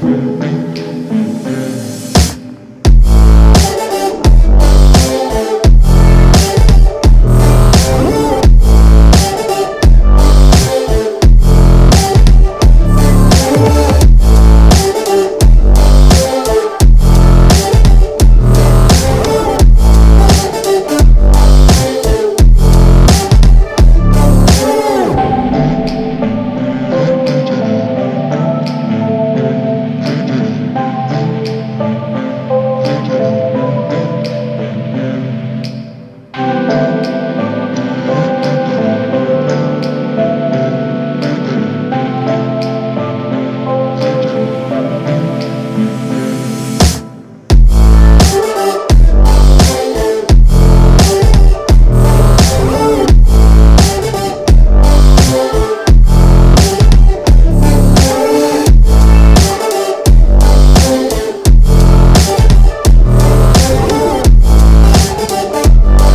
Yeah.